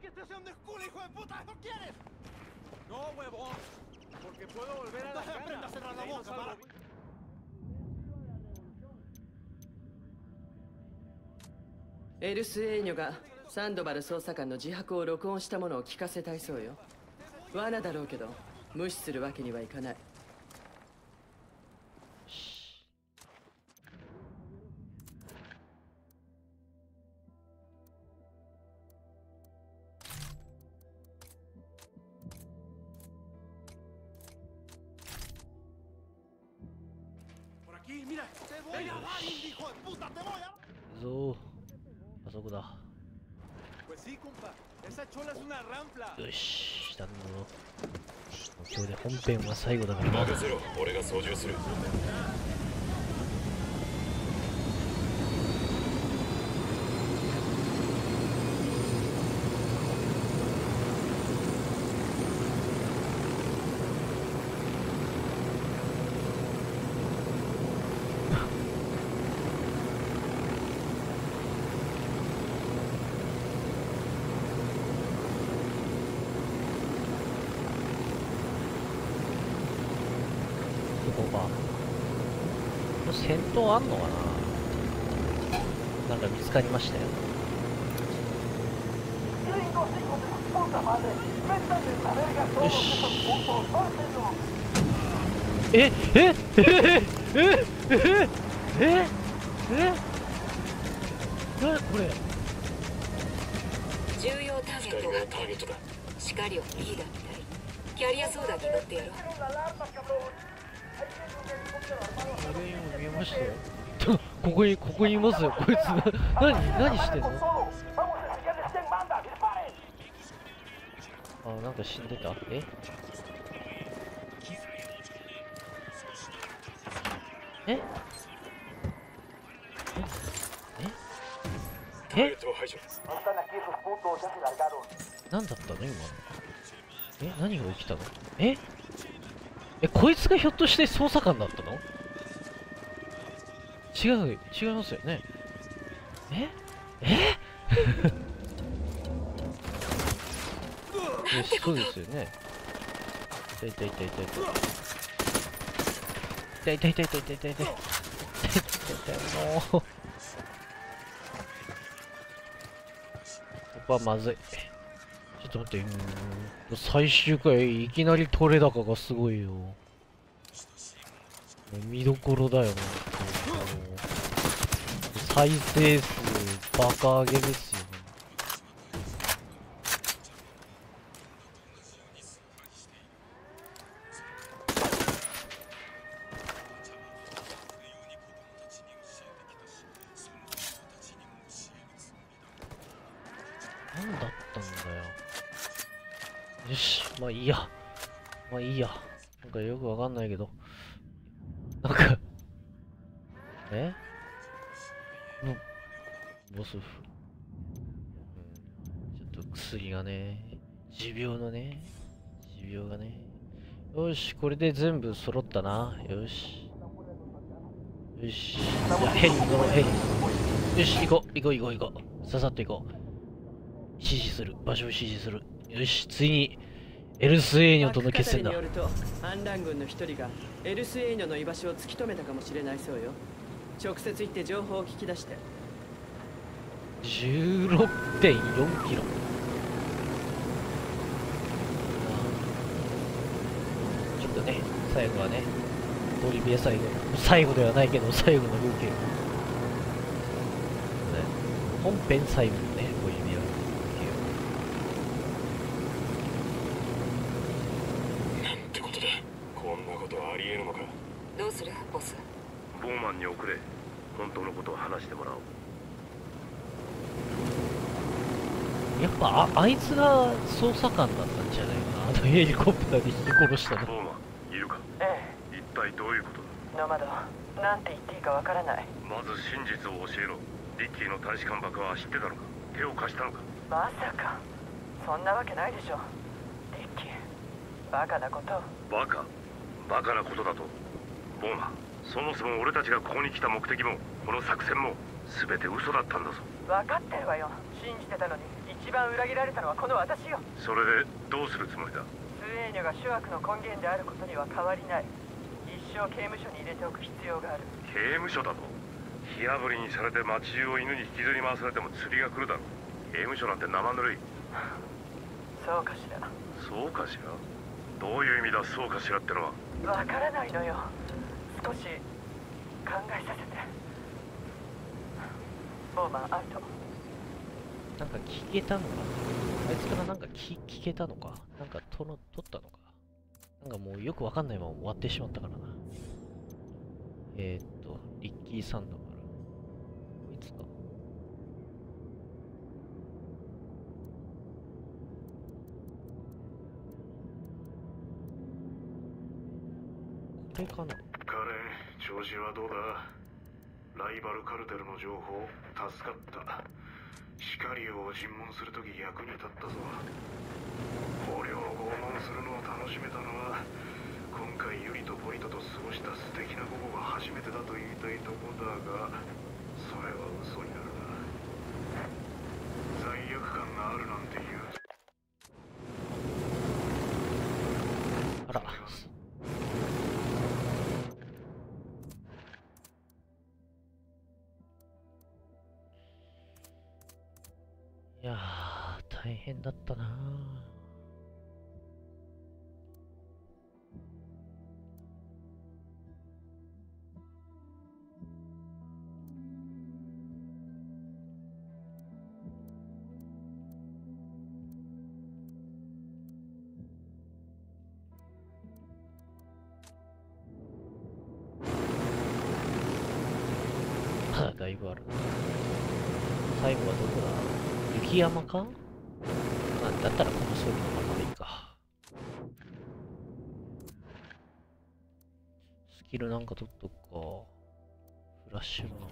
que este sea un desculo, hijo de puta? ¿Eso quieres? No, huevón. Porque puedo volver a la Deja, cara. aprenda a cerrar la no boca, para. エルス・エーニョがサンドバル捜査官の自白を録音したものを聞かせたいそうよ罠だろうけど無視するわけにはいかない「編は最後だから任せろ。俺が操縦する。ここか。これ戦闘あんのかな？なんか見つかりましたよ。よし。えええええええええなこれ？重要ターゲット光がターゲットだ。シカリオ E だみたいキャリアソーダに乗ってやろうこれ今見えましたよ。ここにここにいますよ。こいつな何何してんの？あなんか死んでた？え？え？ターえ何だったの？今。え？何が起きたの？え？えこいつがひょっとして捜査官だったの？違う違いますよね。え？え？よしそうですよね。痛い痛い痛い痛い痛い。痛い痛い痛い痛い痛い痛い。痛い痛い痛い。もう。ここはまずいちょっと待って、最終回いきなり取れ高がすごいよ。見どころだよ、ね再生数バカ上げですよ。かよくわかんないけど。なんか、え？の、ボスフ。うん、ちょっと薬がね、持病のね、持病がね。よし、これで全部揃ったな。よし。よし。ヘリ乗ろう、ヘリ。よし、行こう、行こう、行こう、行こう。ささっと行こう。指示する場所を指示するよしついにエルスエーニョとの決戦だ。によると反乱軍の一人がエルス・エーニョの居場所を突き止めたかもしれないそうよ。直接行って情報を聞き出して。16.4キロ。ちょっとね最後はねボリビア最後。最後ではないけど最後の風景。ね。本編最後のねボリビアの風なんてことだこんなことありえるのかどうするボスボーマンに送れ本当のことを話してもらおう。景やっぱああいつが捜査官だったんじゃないかな。あのヘリコプターで引き殺したの。ボーマンいるか？え一体どういうことえノマドなんて言っていいかわからない。だまず真実を教えろ。リッキーの大使館爆破は知ってたのか？手を貸したのか？まさか。そんなわけないでしょ。リッキーバカなことを。バカ。バカなことだと。ボーマンそもそも俺たちがここに来た目的もこの作戦も全て嘘だったんだぞ。分かってるわよ。信じてたのに一一番裏切られたのはこの私よ。それでどうするつもりだ？スエーニョが諸悪の根源であることには変わりない。一生刑務所に入れておく必要がある。刑務所だと火あぶりにされて街中を犬に引きずり回されても釣りが来るだろう。刑務所なんて生ぬるい。そうかしら。そうかしら？どういう意味だ？そうかしらってのは。わからないのよ。少し考えさせてなんか聞けたのか？あいつからなんか聞聞けたのか？なんかとの取ったのか？なんかもうよくわかんないまま終わってしまったからな。えー、っと、リッキー・サンドバル。こいつか。これかな？カレン調子はどうだ？ライバルカルテルの情報助かった。シカリオを尋問するとき役に立ったぞ。捕虜を拷問するのを楽しめたのは今回ユリとポリトと過ごした素敵な午後が初めてだと言いたいとこだがそれは嘘になるな。罪悪感があるなんて言う大変だったな。だだいぶある。最後はどこだ？雪山か？だったらこの装備のままでいいか。スキルなんか取っとくか。フラッシュマン。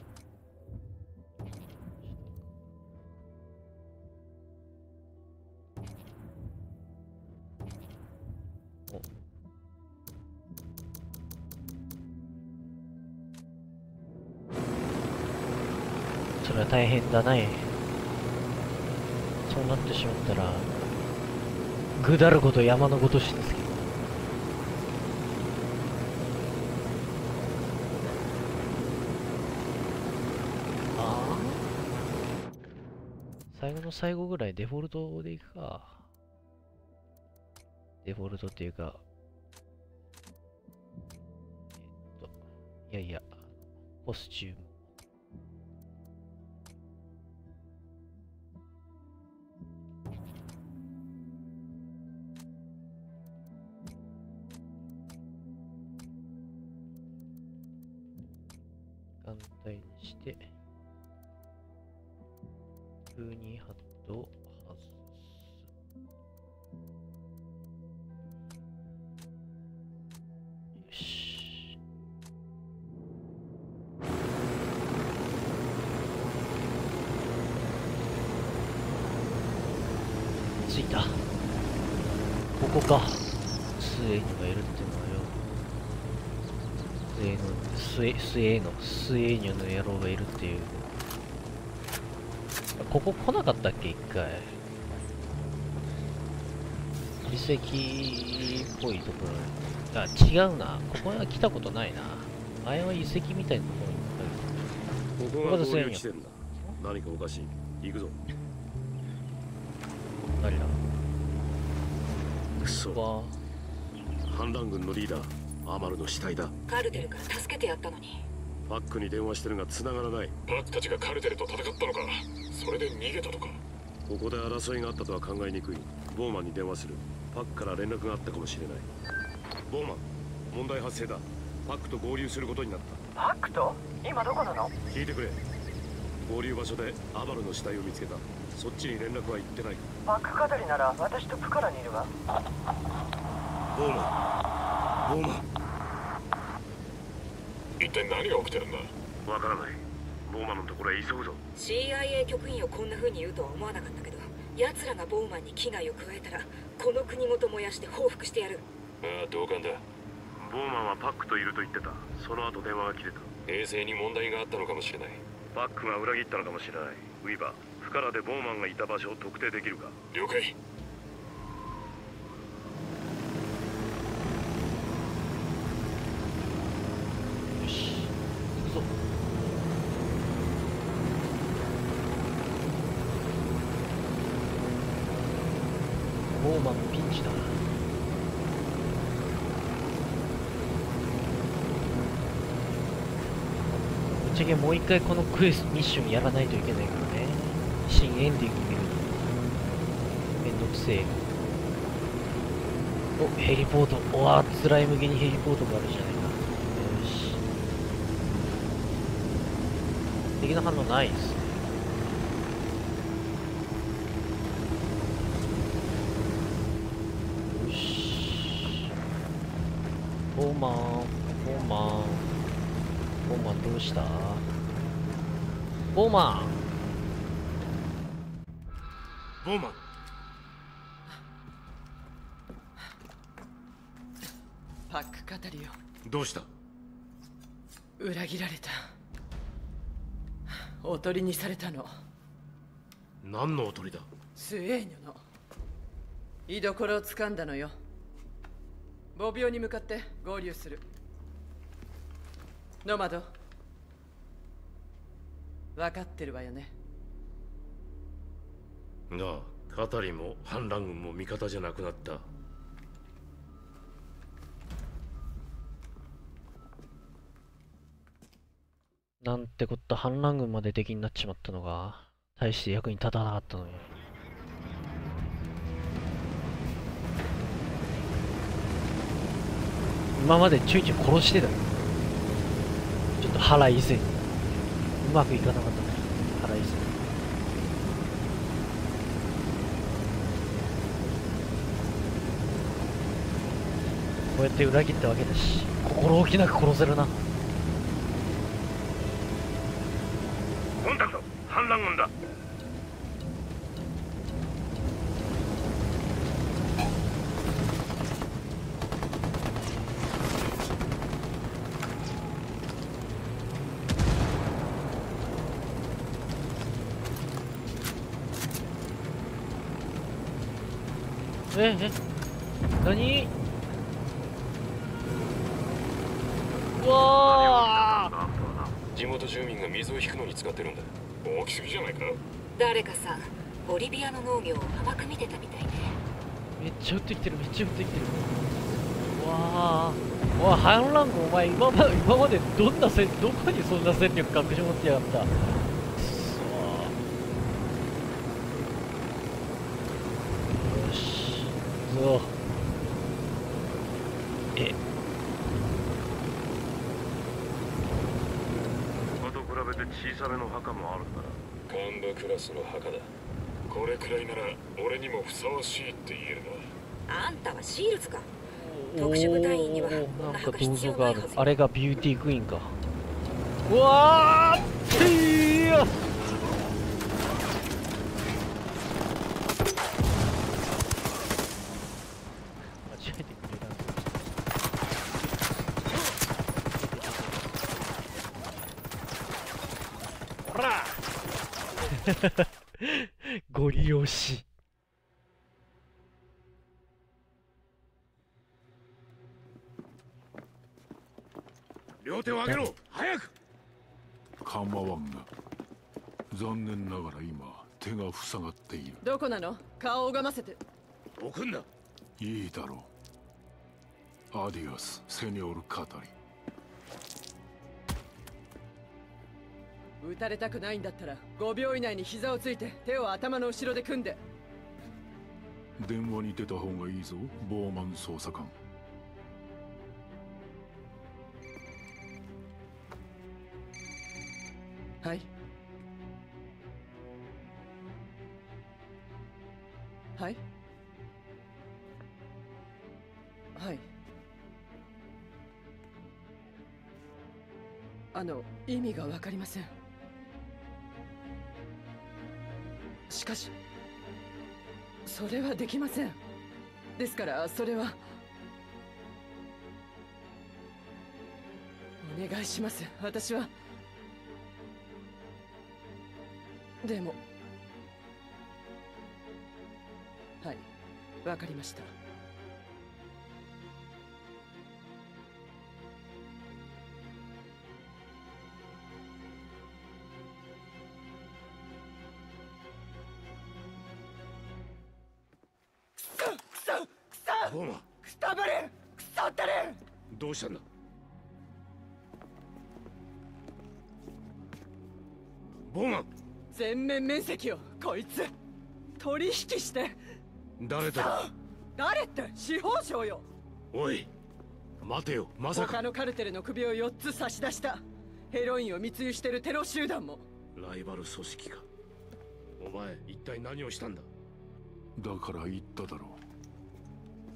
おそれは大変だね。そうなってしまったら、ぐだること山のごとしですけど。ああ最後の最後ぐらいデフォルトでいくか。デフォルトっていうか、えっと、いやいや、コスチューム。眼帯にして、風にハットを外す。よし。着いた。ここか。スエにがいるってのはよ。スエの、スエ、スエの、スエーニョの野郎がいるっていう。ここ来なかったっけ、一回。遺跡っぽいところ。あ、違うな。ここは来たことないな。前は遺跡みたいなところにここが合流地点だ？何かおかしい？行くぞ何だ？くそわ反乱軍のリーダーアマルの死体だ。カルテルから助けてやったのに。パックに電話してるが繋がらない。パックたちがカルテルと戦ったのか。それで逃げたとか。ここで争いがあったとは考えにくい。ボーマンに電話する。パックから連絡があったかもしれない。ボーマン問題発生だ。パックと合流することになった。パックと？今どこなの？聞いてくれ。合流場所でアマルの死体を見つけた。そっちに連絡は行ってない。パック語りなら私とプカラにいるわ。ボーマンボーマン一体何が起きてるんだ？わからない。ボーマンのところへ急ぐぞ。CIA 局員をこんな風に言うとは思わなかったけど奴らがボーマンに危害を加えたらこの国ごと燃やして報復してやる。ああ同感だ。ボーマンはパックといると言ってた。その後電話が切れた。衛星に問題があったのかもしれない。パックが裏切ったのかもしれない。ウィーバーからでボーマンがいた場所を特定できるか？了解よし行くぞボーマンピンチだぶっちゃけもう一回このクエスミッションやらないといけないからね。新エンディング見るのめんどくせえ。おヘリポート。おわ辛い向きにヘリポートがあるじゃないか。よし。敵の反応ないですね。よし。ボーマンボーマンボーマンどうした？ボーマン。ボーマン。パック語りよ。どうした？裏切られた。おとりにされたの。何のおとりだ？スエーニョの。居所を掴んだのよ。ボビオに向かって合流する。ノマド分かってるわよね。なあカタリンも反乱軍も味方じゃなくなった。なんてこった反乱軍まで敵になっちまったのが大して役に立たなかったのに今までちょいちょい殺してたよ。ちょっと腹いせうまくいかなかったね。腹いせこうやって裏切ったわけだし心置きなく殺せるな。コンタクト反乱軍だ。ええ何？うわあ地元住民が水を引くのに使ってるんだ。大きすぎじゃないか？誰かさボリビアの農業を甘く見てたみたいね。めっちゃ降ってきてるめっちゃ降ってきてる。うわあおい反乱軍お前今ま今までどんな戦どこにそんな戦力隠し持ってやがったくそよし行くぞえ他と比べて小さめの墓もあるんだな幹部クラスの墓だ。これくらいなら俺にもふさわしいって言えるな。あんたはシールズか。特殊部隊員にはななんか銅像がある。あれがビューティークイーンか。うわーってーや。間違えてくれた。ほらゴリ押し。両手を上げろ。早く。構わんが。残念ながら今手が塞がっている。どこなの？顔を拝ませて。置くんだ。いいだろう。アディオスセニョール・カタリ撃たれたくないんだったら5秒以内に膝をついて手を頭の後ろで組んで。電話に出た方がいいぞボーマン捜査官。はい。はい。はい。あの意味がわかりませんしかしそれはできません。ですからそれはお願いします。私はでもはいわかりました。ボーマンくたぶれ腐ってるどうしたんだ？ボーマン。全面面積をこいつ取引して。誰だ？誰って司法省よ。おい待てよまさか。他のカルテルの首を4つ差し出した。ヘロインを密輸してるテロ集団も。ライバル組織か。お前一体何をしたんだ？だから言っただろう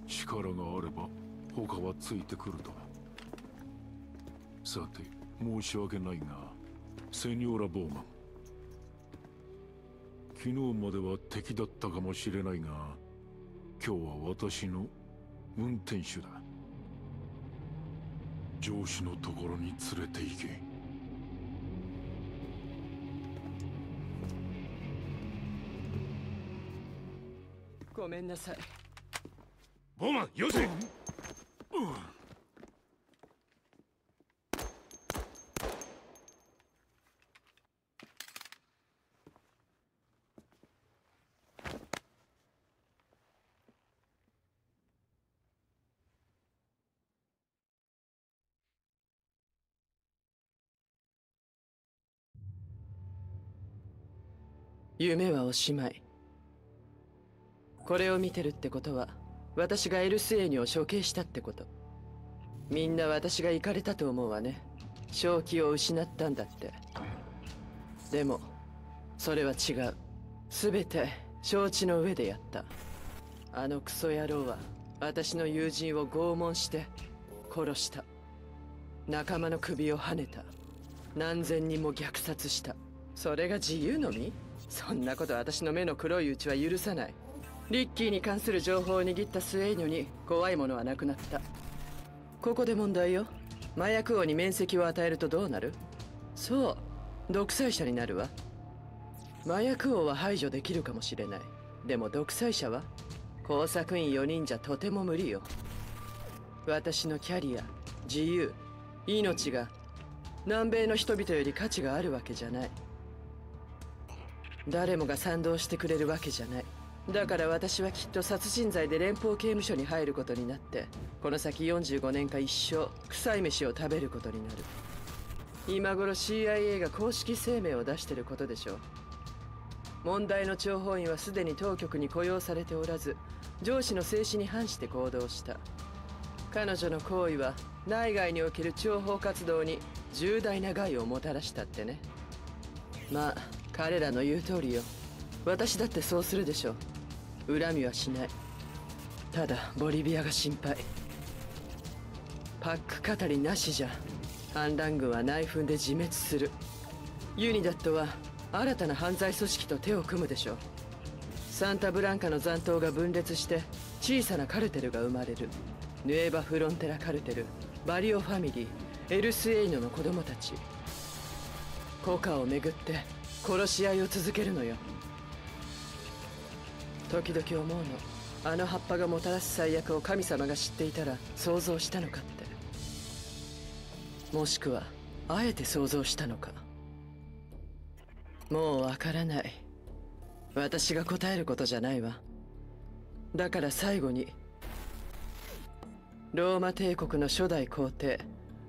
力があれば他はついてくると。さて申し訳ないがセニョーラ・ボーマン。昨日までは敵だったかもしれないが今日は私の運転手だ。上司のところに連れて行け。ごめんなさい。ボマンよせ夢はおしまい。これを見てるってことは私がエルスエーニを処刑したってこと。みんな私が行かれたと思うわね。正気を失ったんだって。でもそれは違う。全て承知の上でやった。あのクソ野郎は私の友人を拷問して殺した。仲間の首をはねた。何千人も虐殺した。それが自由のみそんなこと私の目の黒いうちは許さない。リッキーに関する情報を握ったスエーニョに怖いものはなくなった。ここで問題よ。麻薬王に面積を与えるとどうなる？そう。独裁者になるわ。麻薬王は排除できるかもしれない。でも独裁者は工作員4人じゃとても無理よ。私のキャリア自由命が南米の人々より価値があるわけじゃない。誰もが賛同してくれるわけじゃない。だから私はきっと殺人罪で連邦刑務所に入ることになってこの先45年か一生臭い飯を食べることになる。今頃 CIA が公式声明を出してることでしょう。問題の諜報員はすでに当局に雇用されておらず上司の静止に反して行動した。彼女の行為は内外における諜報活動に重大な害をもたらしたってね。まあ彼らの言う通りよ。私だってそうするでしょう。恨みはしない。ただボリビアが心配。パック語りなしじゃ反乱軍は内紛で自滅する。ユニダットは新たな犯罪組織と手を組むでしょう。サンタブランカの残党が分裂して小さなカルテルが生まれる。ヌエバ・フロンテラカルテルバリオファミリーエルスエイノの子供たち。コカをめぐって殺し合いを続けるのよ。時々思うの。あの葉っぱがもたらす最悪を神様が知っていたら想像したのかって。もしくはあえて想像したのか。もうわからない。私が答えることじゃないわ。だから最後にローマ帝国の初代皇帝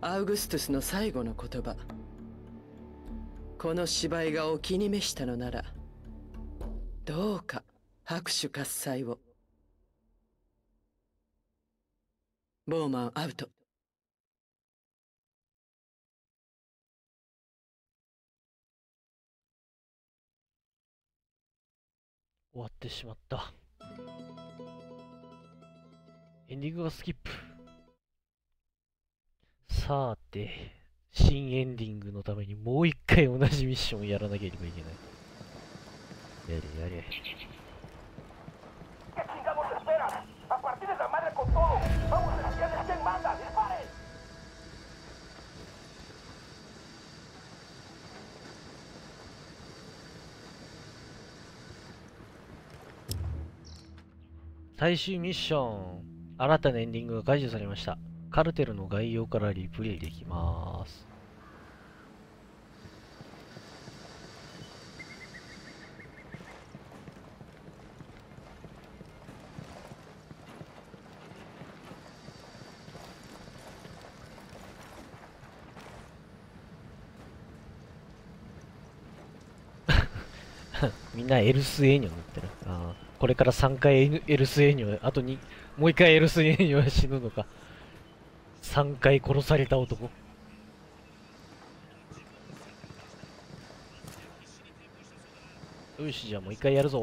アウグストゥスの最後の言葉。この芝居がお気に召したのならどうか拍手喝采をボーマンアウト終わってしまった。エンディングがスキップ。さて、新エンディングのためにもう一回同じミッションをやらなければいけない。やれやれ。最終ミッション新たなエンディングが解除されましたカルテルの概要からリプレイできますみんなエルスエーニョ塗ってる。これから3回エルスエーニョ、あとに、もう1回エルスエーニョは死ぬのか。3回殺された男。よし、じゃあもう1回やるぞ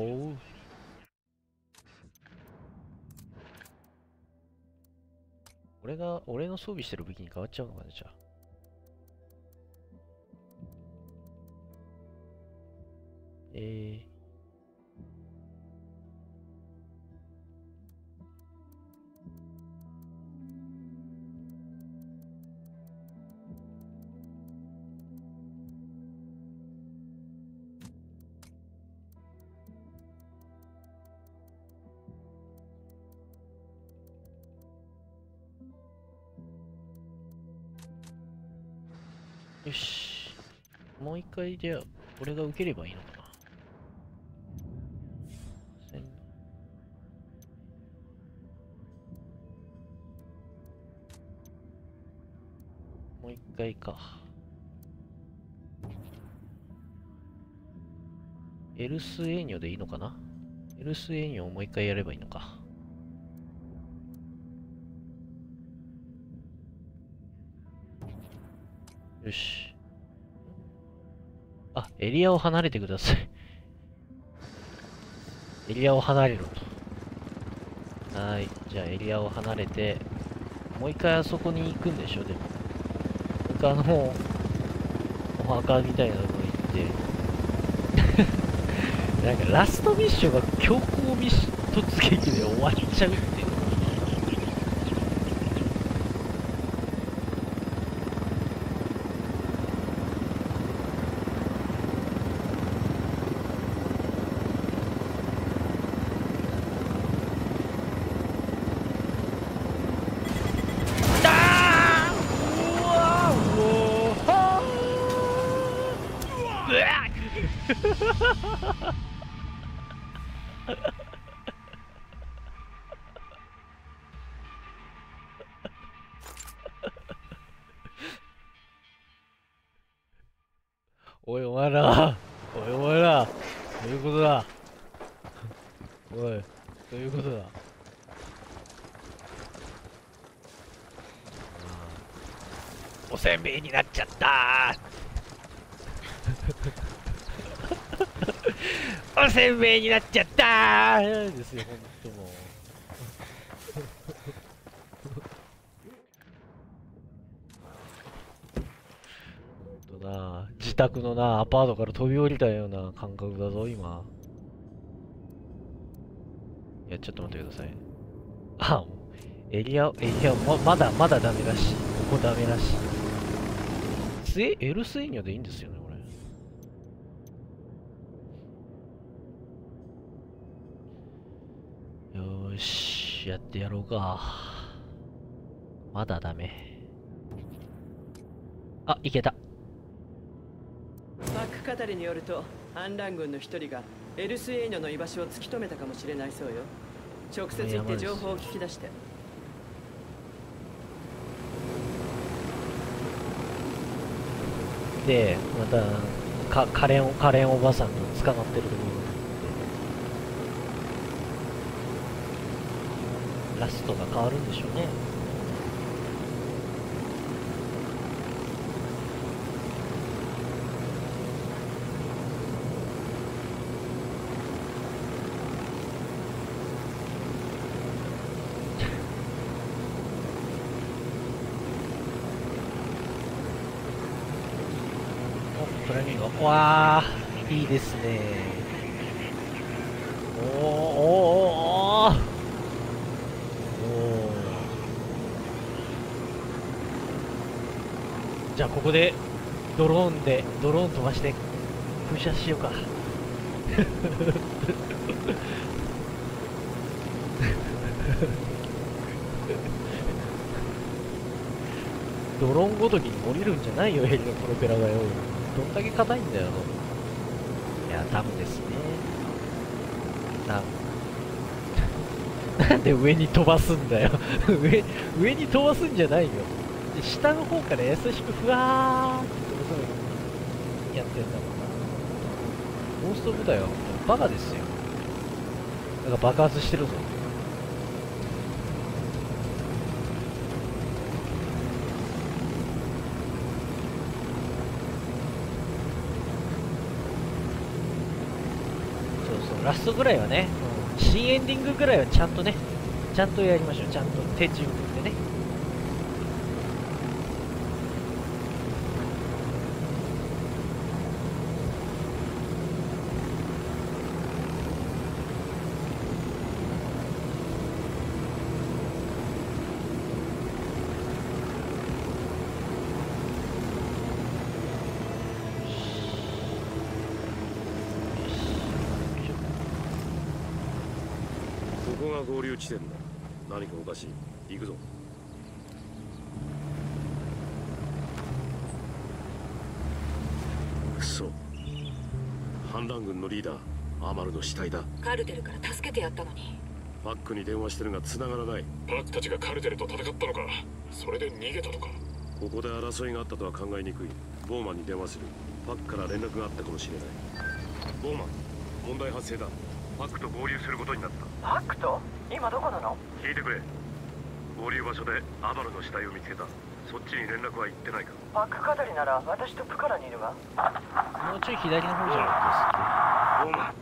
俺が、俺の装備してる武器に変わっちゃうのかな、じゃあ。えー、よし。もう一回じゃあ、俺が受ければいいのかな。もう一回か。エルスエーニョでいいのかな？エルスエーニョをもう一回やればいいのか。よし。あ、エリアを離れてください。エリアを離れろと。はい。じゃあエリアを離れて、もう一回あそこに行くんでしょ、でも。もう一回あの、お墓みたいなとこ行って。なんかラストミッションが強行ミッション突撃で終わっちゃうっておい、お前ら。おい、お前ら。どういうことだ。おい、どういうことだ。おせんべいになっちゃった おせんべいになっちゃったですよ、ともう。ほんとな、自宅のな、アパートから飛び降りたような感覚だぞ、今。いや、ちょっと待ってください。あ、エリア、エリア、ま、まだ、まだダメだし。ここダメだし。スエ、エルスエニョでいいんですよね、これ。よーし、やってやろうか。まだダメ。あ、いけた。語りによると反乱軍の一人がエルスエーニョの居場所を突き止めたかもしれないそうよ。直接行って情報を聞き出して。で、また、か、カレン、カレンおばさんが捕まってるところラストが変わるんでしょうね。お、フラミンゴ。わあ、いいですね。おー、おー、おー、お。おじゃあ、ここで、ドローンで、ドローン飛ばして、噴射しようか。ドローンごときに降りるんじゃないよヘリのプロペラがよどんだけ硬いんだよいや多分ですね。多分なんで上に飛ばすんだよ。上上に飛ばすんじゃないよ。で下の方から優しくふわーって飛ばすのにやってんだもんな。ゴースト部隊はバカですよ。なんか爆発してるぞそうそうラストぐらいはね、新エンディングぐらいはちゃんとねちゃんとやりましょうちゃんと手順でねここが合流地点だ。何かおかしい。行くぞ。くそ反乱軍のリーダーアマルの死体だ。カルテルから助けてやったのに。パックに電話してるが繋がらない。パックたちがカルテルと戦ったのか。それで逃げたとか。ここで争いがあったとは考えにくい。ボーマンに電話する。パックから連絡があったかもしれない。ボーマン問題発生だ。パックと合流することになったパックと？今どこなの？聞いてくれ。合流場所でアバルの死体を見つけた。そっちに連絡は行ってないか？パックカタリなら私とプカラにいるわ。もうちょい左の方じゃなボーマン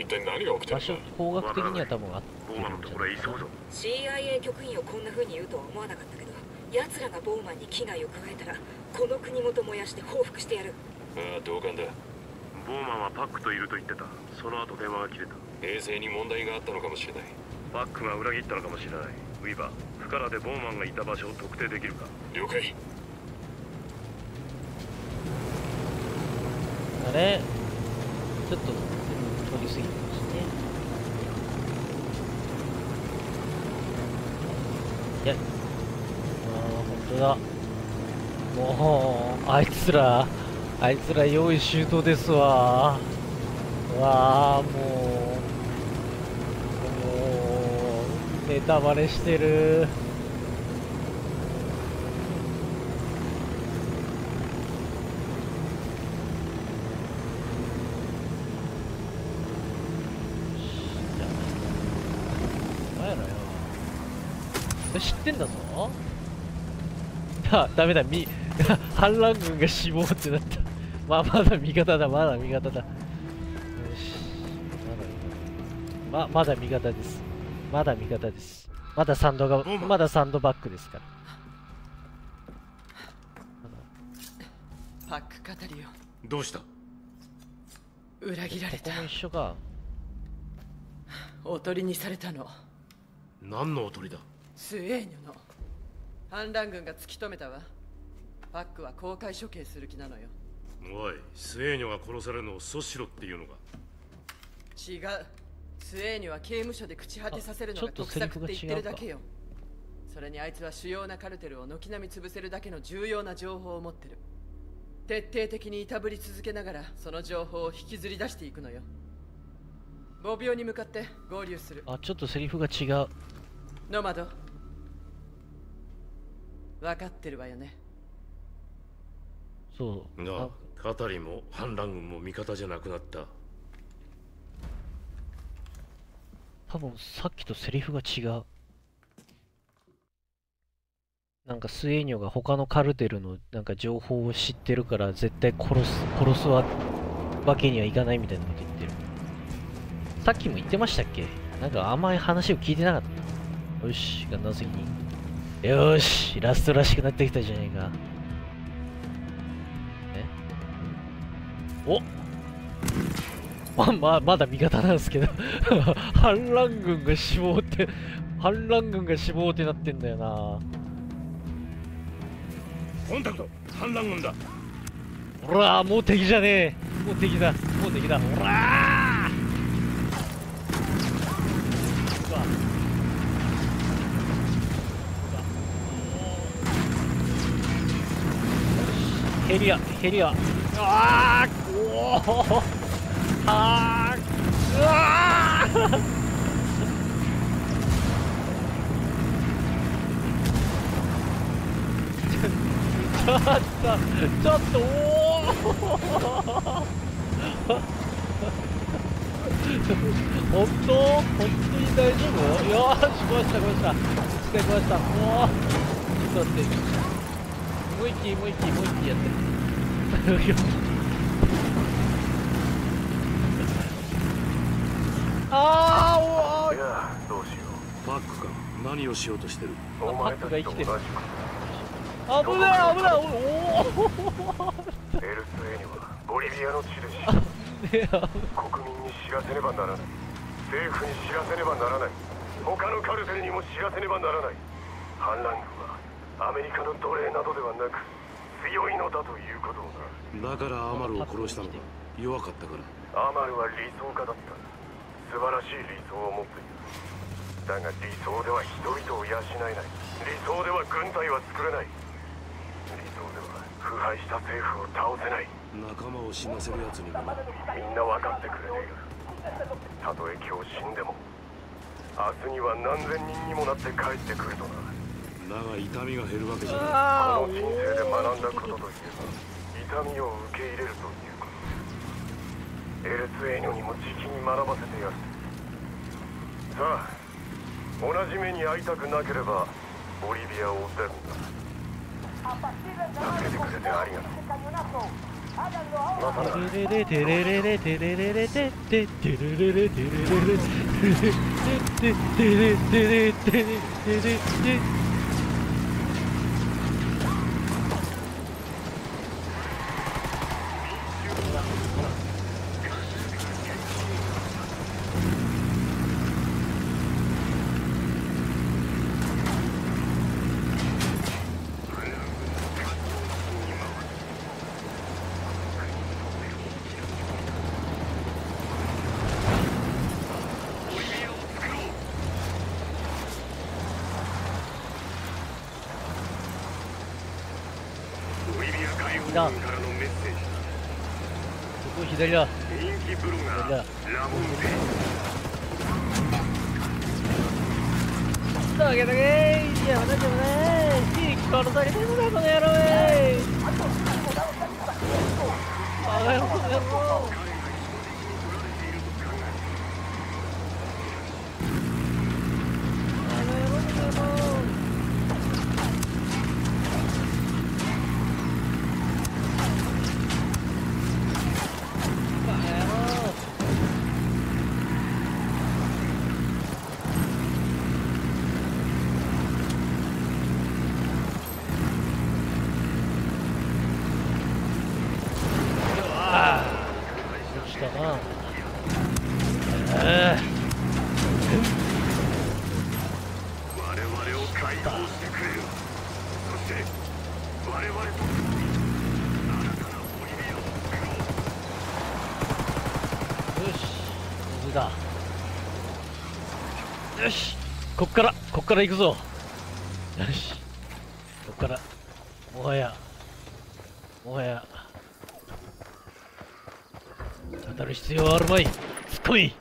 一体何が起きてる？方角的には多分あってボーマンのところへ急ぐぞ CIA 局員をこんな風に言うとは思わなかったけど奴らがボーマンに危害を加えたらこの国ごと燃やして報復してやる。ああ同感だボーマンはパックといると言ってた。その後電話が切れた。衛星に問題があったのかもしれない。パックが裏切ったのかもしれない。ウィーバーフカラでボーマンがいた場所を特定できるか。了解。あれ？ちょっと、うん、通り過ぎてますねいや。ああ本当だ。もうあいつらあいつら用意周到ですわ。わあもうもうネタバレしてる。お前らよ。知ってんだぞ。あ ダメだみ 反乱軍が死亡ってなった。まあまだ味方だまだ味方だ。よし。まだままだ味方です。まだ味方です。まだサンドがまだサンドバッグですから。パックカタリオどうした？裏切られた。ここも一緒か。おとりにされたの。何のおとりだ？スエーニョの。反乱軍が突き止めたわ。パックは公開処刑する気なのよおいスエーニョが殺されるのを阻止しろっていうのか。違う。スエーニョは刑務所で朽ち果てさせるのがあちょっとセリ得策って言ってるだけよ。それにあいつは主要なカルテルを軒並み潰せるだけの重要な情報を持ってる。徹底的にいたぶり続けながらその情報を引きずり出していくのよ。5秒に向かって合流する。あちょっとセリフが違う。ノマド分かってるわよね。そう。なあカタリも反乱軍も味方じゃなくなった。多分さっきとセリフが違う。なんかスエーニョが他のカルテルのなんか情報を知ってるから絶対殺す殺すわけにはいかないみたいなこと言ってる。さっきも言ってましたっけ？なんかあんまり話を聞いてなかった。よしガンダム責任。よしラストらしくなってきたじゃないか。お。ま、ま、まだ味方なんですけど。反乱軍が死亡って反乱軍が死亡ってなってんだよな。コンタクト。反乱軍だ。ほらもう敵じゃねえ。もう敵だ。もう敵だ。ほらヘリアヘリア。ああおおあうわちょっとちょっとおお本当本当に大丈夫？よーし来ました来ました。来た来ました。おおちょっと待ってもう一気もう一気もう一気やって。あーおいやどうし。よパックか。何をしようとしてる？うお前たちと同じ危ない危ないおおエルスエにはボリビアの地でし国民に知らせねばならない政府に知らせねばならない他のカルテルにも知らせねばならない反乱軍はアメリカの奴隷などではなく強いのだということをな。だからアマルを殺したのか。弱かったから。アマルは理想家だった。素晴らしい理想を持っている。だが理想では人々を養えない。理想では軍隊は作れない。理想では腐敗した政府を倒せない。仲間を死なせる奴にもな。みんな分かってくれている。たとえ今日死んでも明日には何千人にもなって帰ってくるとなだが痛みが減るわけじゃないこの人生で学んだことといえば痛みを受け入れるということエルツエーニョにもじきに学ばせてやるさあ同じ目に遭いたくなければボリビアを出るんだ助けてくれてありがとうテレレテレレレテレレレテテテレレレテレレレテテテテレテレテレテレテボリビア解放軍だからのメッセージそこ左だ左だラボンテだけだけーやめなきゃねー。火殺されてるぞこの野郎えバカ野郎水だ。よし。こっからこっから行くぞ。よし。こっからもはやもはや語る必要はあるまい。突っ込みよ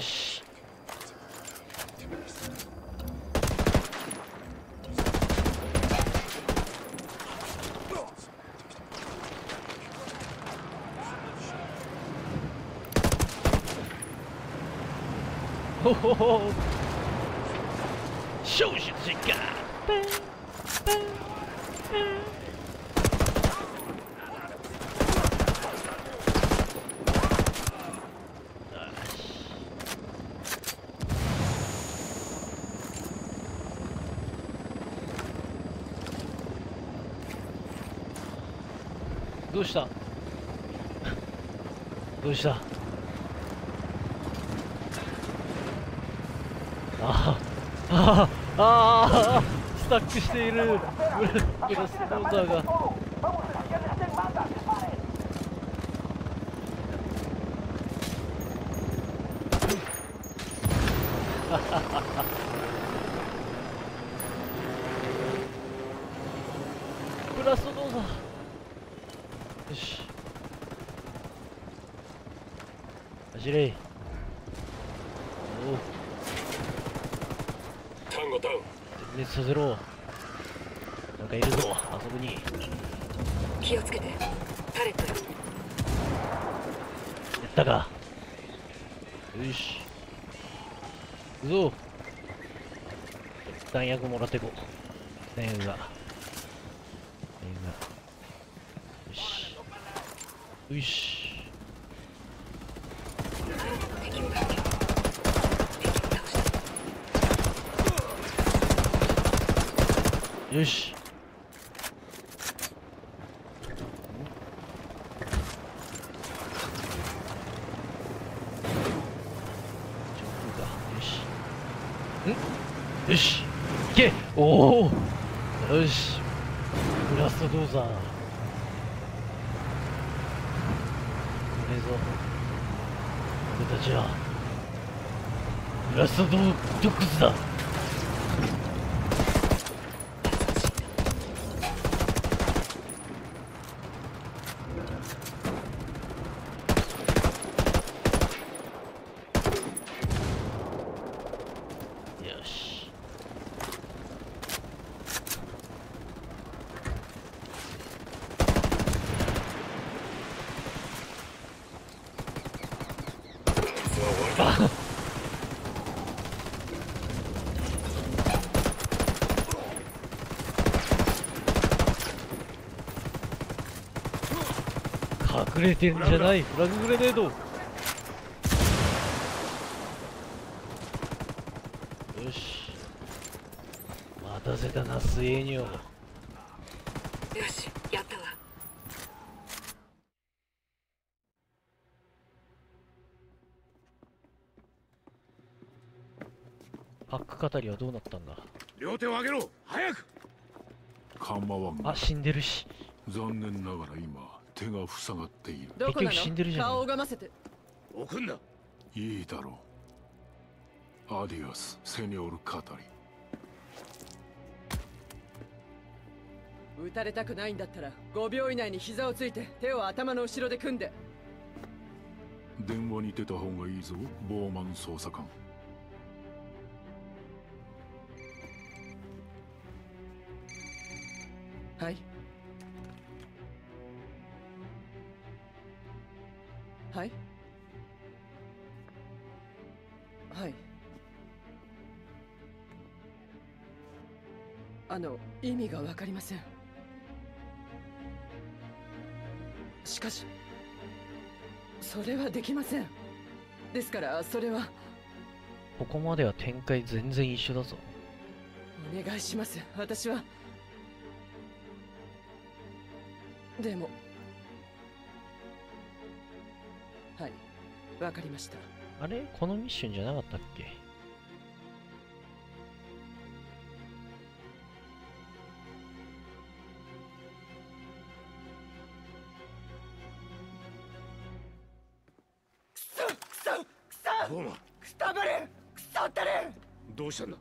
しほほほ少々時間ペンペンペンどうした？どうした？タックしているブラブラスポーザーが。ブラストどうぞ。よし。走れ。おお看護ダウン。全滅させろなんかいるぞ。あそこに。気をつけて。タレットよ。やったか。よし。行くぞ。弾薬もらっていこう。弾薬が弾薬がよし。よし敵を倒け敵を倒したよし。よし。ん？よし。いけ。おおよし。ブラストドーザーこれぞ。俺たちは。ブラストドードッグスだよしあ隠れてんじゃない。フラググレネード。よし。待たせたなスエニョよしやったわパック語りはどうなったんだ？両手を上げろ。早く。構わんがあ死んでるし。残念ながら今手が塞がっている。どこな結局死んでるじゃんの顔を拝ませて。置くんだいいだろう。アディオスセニョール・カタリ撃たれたくないんだったら5秒以内に膝をついて手を頭の後ろで組んで。電話に出た方がいいぞボーマン捜査官意味がわかりません。しかしそれはできません。ですからそれは。ここまでは展開全然一緒だぞ。お願いします。私は。でも。はい。わかりました。あれ？このミッションじゃなかったっけ？うしたんだ？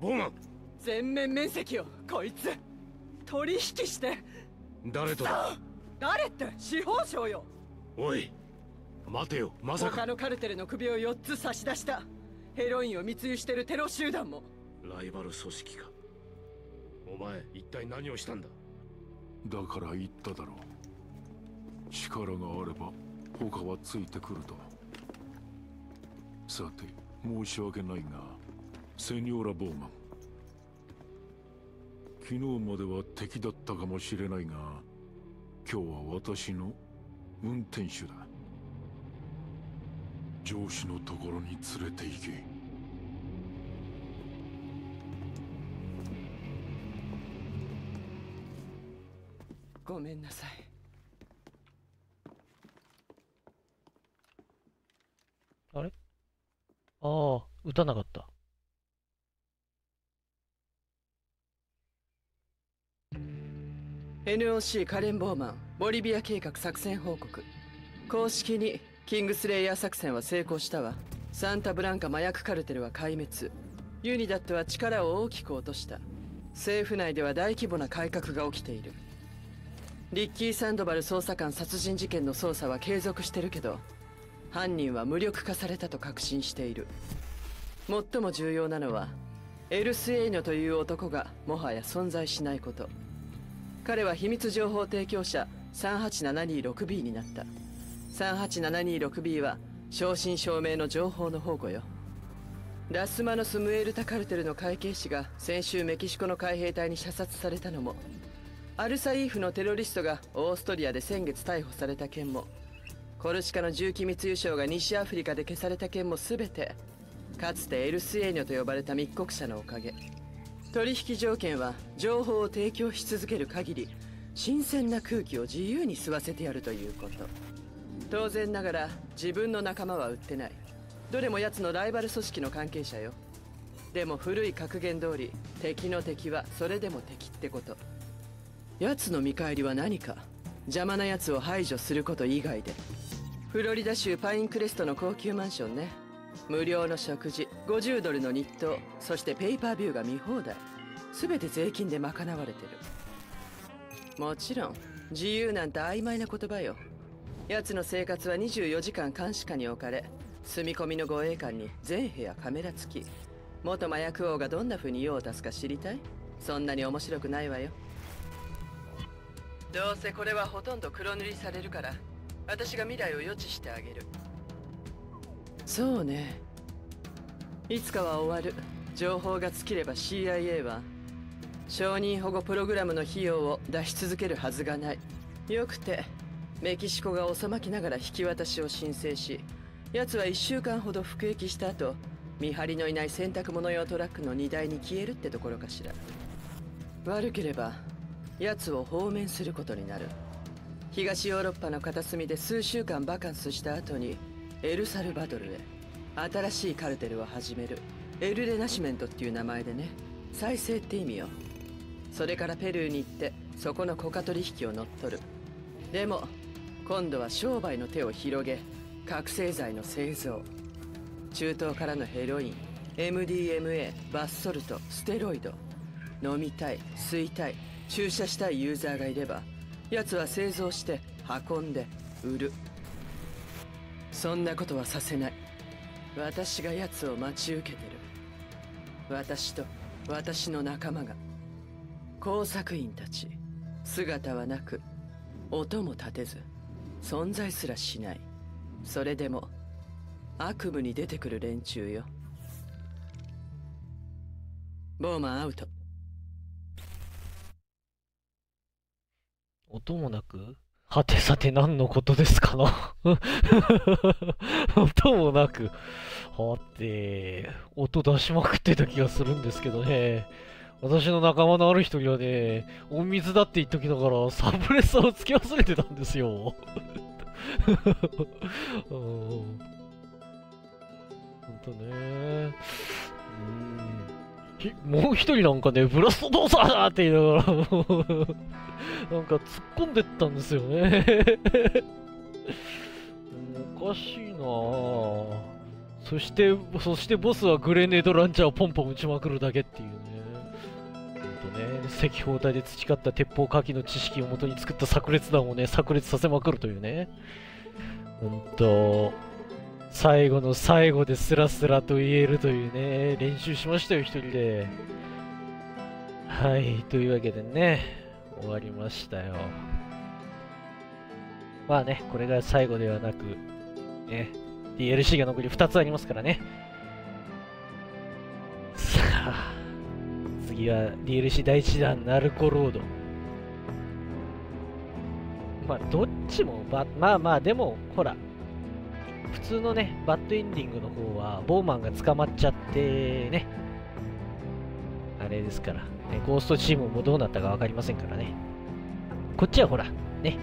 ボーマン。全面面積をこいつ。取引して。誰とだ？誰って？司法省よ。おい待てよまさか。他のカルテルの首を4つ差し出した。ヘロインを密輸してるテロ集団も。ライバル組織か。お前一体何をしたんだ？だから言っただろう。力があれば他はついてくると。さて申し訳ないがセニョーラ・ボーマン。昨日までは敵だったかもしれないが今日は私の運転手だ。上司のところに連れて行け。ごめんなさい。あれ？ああ撃たなかった。NOC カレン・ボーマンボリビア計画作戦報告。公式にキングスレイヤー作戦は成功したわ。サンタブランカ麻薬カルテルは壊滅。ユニダットは力を大きく落とした。政府内では大規模な改革が起きている。リッキー・サンドバル捜査官殺人事件の捜査は継続してるけど犯人は無力化されたと確信している。最も重要なのはエルス・エイノという男がもはや存在しないこと。彼は秘密情報提供者 38726B になった。38726B は正真正銘の情報の宝庫よ。ラスマノス・ムエルタ・カルテルの会計士が先週メキシコの海兵隊に射殺されたのもアルサイーフのテロリストがオーストリアで先月逮捕された件も。コルシカの重機密輸送が西アフリカで消された件も全てかつてエルスエーニョと呼ばれた密告者のおかげ。取引条件は情報を提供し続ける限り新鮮な空気を自由に吸わせてやるということ。当然ながら自分の仲間は売ってない。どれも奴のライバル組織の関係者よ。でも古い格言通り敵の敵はそれでも敵ってこと。奴の見返りは何か？邪魔な奴を排除すること以外で。フロリダ州パインクレストの高級マンションね。無料の食事50ドルの日当そしてペイパービューが見放題。全て税金で賄われてる。もちろん自由なんて曖昧な言葉よ。奴の生活は24時間監視下に置かれ住み込みの護衛官に全部屋カメラ付き。元麻薬王がどんな風に用を足すか知りたい？そんなに面白くないわよ。どうせこれはほとんど黒塗りされるから私が未来を予知してあげる。そうね。いつかは終わる。情報が尽きれば CIA は承認保護プログラムの費用を出し続けるはずがない。よくてメキシコが収まきながら引き渡しを申請し奴は1週間ほど服役した後見張りのいない洗濯物用トラックの荷台に消えるってところかしら。悪ければ奴を放免することになる。東ヨーロッパの片隅で数週間バカンスした後にエルサルバドルへ新しいカルテルを始めるエル・レナシメントっていう名前でね再生って意味よ。それからペルーに行ってそこのコカ取引を乗っ取る。でも今度は商売の手を広げ覚醒剤の製造。中東からのヘロイン MDMA バスソルトステロイド。飲みたい吸いたい注射したいユーザーがいれば奴は製造して運んで売る。そんなことはさせない。私が奴を待ち受けてる。私と私の仲間が。工作員たち。姿はなく音も立てず存在すらしない。それでも悪夢に出てくる連中よ。ボーマンアウト。音もなく？はてさて何のことですかな 音もなく、はて、音出しまくってた気がするんですけどね。私の仲間のある一人はね、隠密だって言っときながら、サブレッサーをつけ忘れてたんですよ。ほんとね。うん。もう一人なんかね、ブラスト動作だって言いながら、なんか突っ込んでったんですよね。おかしいなぁ。そして、そしてボスはグレネードランチャーをポンポン撃ちまくるだけっていうね。ほんとね、赤包帯で培った鉄砲火器の知識をもとに作った炸裂弾をね、炸裂させまくるというね。ほんと、最後の最後でスラスラと言えるというね、練習しましたよ、一人で。はい、というわけでね、終わりましたよ。まあね、これが最後ではなく、ね、DLC が残り2つありますからね。さあ、次は DLC 第1弾、ナルコロード。まあ、どっちも、まあまあ、でも、ほら、普通のね、バッドエンディングの方は、ボーマンが捕まっちゃってね、あれですから、ね、ゴーストチームもどうなったか分かりませんからね。こっちはほら、ね、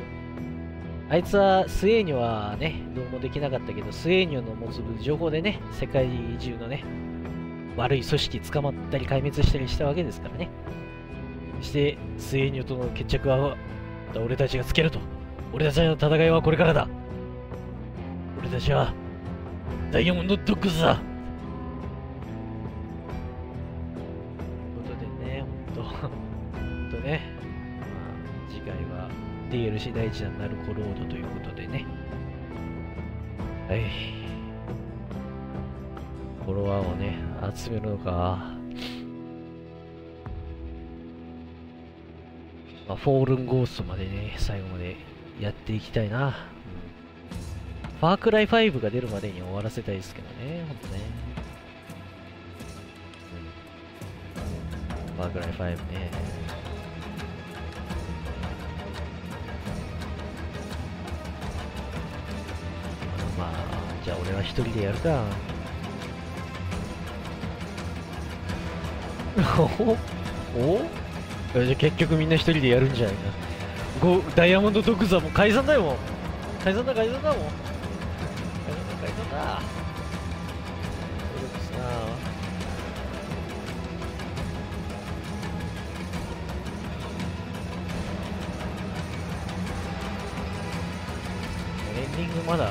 あいつはスエーニョはね、どうもできなかったけど、スエーニョの持つ情報でね、世界中のね、悪い組織捕まったり壊滅したりしたわけですからね。そして、スエーニョとの決着は、俺たちがつけると。俺たちの戦いはこれからだ。私はダイヤモンドドッグスだ。ということでね、ほんと、ほんとね、まあ、次回は DLC 第事弾なるコロードということでね、はい、フォロワーをね、集めるのか、まあ、フォールンゴーストまでね、最後までやっていきたいな。ファークライ5が出るまでに終わらせたいですけどね、ほんとね。ファークライ5ね。まあ、じゃあ俺は一人でやるか。お？お？じゃあ結局みんな一人でやるんじゃないか。ダイヤモンドドッグザも解散だよもう。解散だ解散だもん。解散だ解散だ。そうですな。エンディングまだ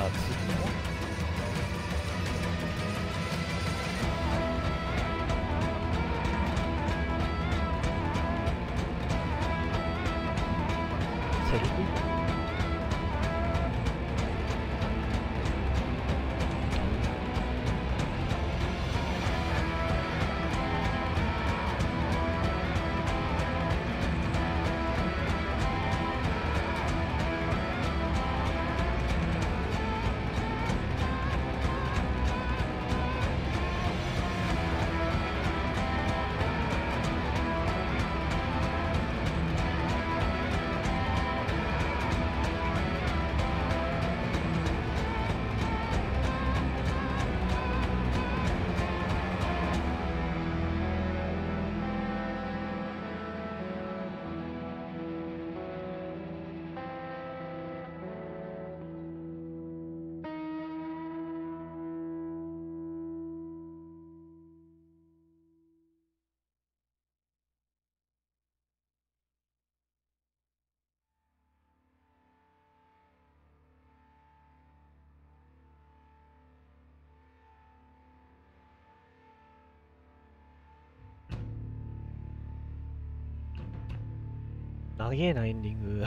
長えな、エンディング。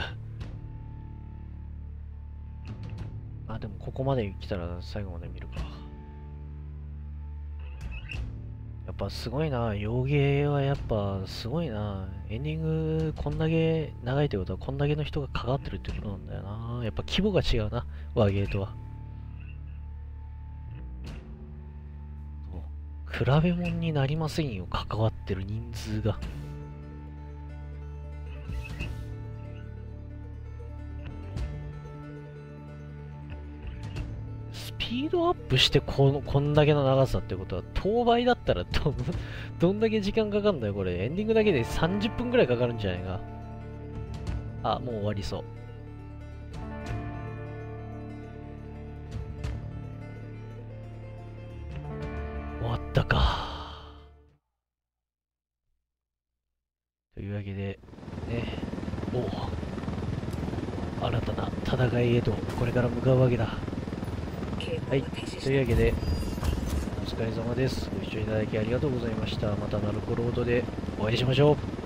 あ、でもここまで来たら最後まで見るか。やっぱすごいな。洋芸はやっぱすごいな。エンディングこんだけ長いってことはこんだけの人が関わってるってことなんだよな。やっぱ規模が違うな。和芸とは。比べ物になりませんよ。関わってる人数が。ピードアップしてこのこんだけの長さってことは、当倍だったらど、どんだけ時間かかるんだよ、これ。エンディングだけで30分くらいかかるんじゃないか？あ、もう終わりそう。終わったか。というわけで、ね、お新たな戦いへとこれから向かうわけだ。はい、というわけで、お疲れ様です。ご視聴いただきありがとうございました。またナルコロードでお会いしましょう。